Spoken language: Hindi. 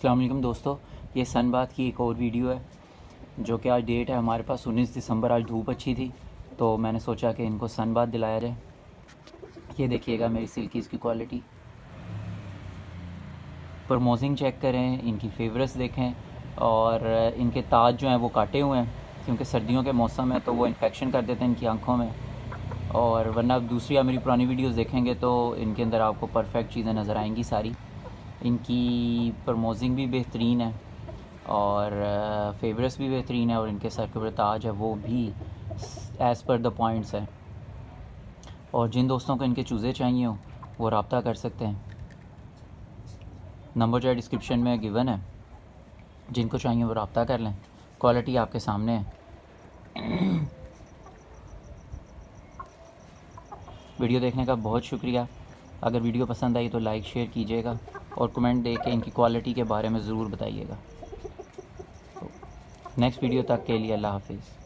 अल्लाम दोस्तों, ये सन बात की एक और वीडियो है, जो कि आज डेट है हमारे पास 19 दिसंबर, आज धूप अच्छी थी तो मैंने सोचा कि इनको सन बात दिलाया जाए। ये देखिएगा मेरी सिल्कीज़ की क्वालिटी प्रमोजिंग चेक करें, इनकी फेवरेट्स देखें, और इनके ताज जो हैं वो काटे हुए हैं, क्योंकि सर्दियों के मौसम है तो वो इन्फेक्शन कर देते हैं इनकी आँखों में। और वरना आप दूसरी आप मेरी पुरानी वीडियोस देखेंगे तो इनके अंदर आपको परफेक्ट चीज़ें नज़र आएँगी सारी। इनकी प्रमोजिंग भी बेहतरीन है और फेवरेट्स भी बेहतरीन है और इनके सर के ऊपर ताज है, वो भी एज़ पर द पॉइंट्स है। और जिन दोस्तों को इनके चूज़े चाहिए हो, वो रबता कर सकते हैं। नंबर जो है डिस्क्रिप्शन में गिवन है। जिनको चाहिए वो रबता कर लें। क्वालिटी आपके सामने है। वीडियो देखने का बहुत शुक्रिया। अगर वीडियो पसंद आई तो लाइक शेयर कीजिएगा। और कमेंट दे के इनकी क्वालिटी के बारे में ज़रूर बताइएगा। नेक्स्ट वीडियो तक के लिए अल्लाह हाफिज़।